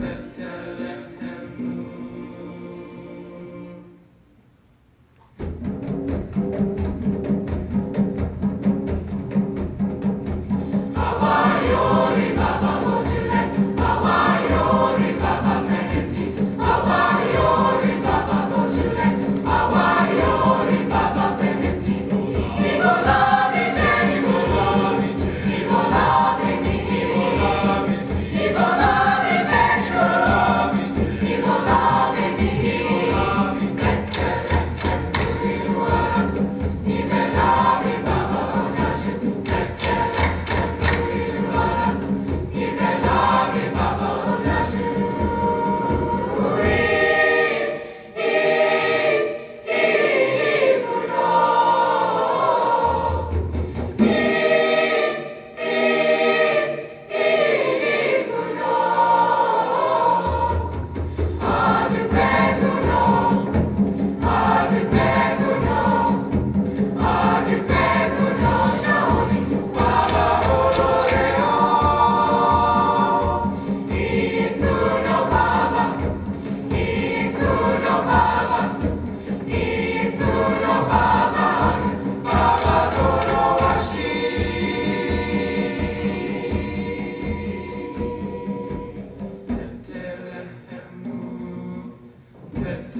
Mental